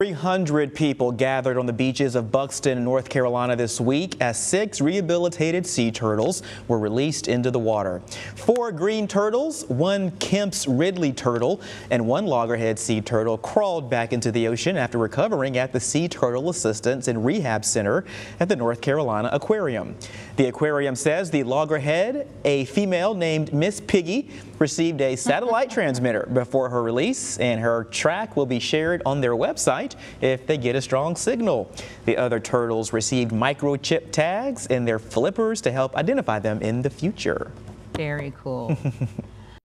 300 people gathered on the beaches of Buxton, North Carolina this week as six rehabilitated sea turtles were released into the water. Four green turtles, one Kemp's Ridley turtle, and one loggerhead sea turtle crawled back into the ocean after recovering at the Sea Turtle Assistance and Rehab Center at the North Carolina Aquarium. The aquarium says the loggerhead, a female named Miss Piggy, received a satellite transmitter before her release, and her track will be shared on their website if they get a strong signal. The other turtles received microchip tags in their flippers to help identify them in the future. Very cool.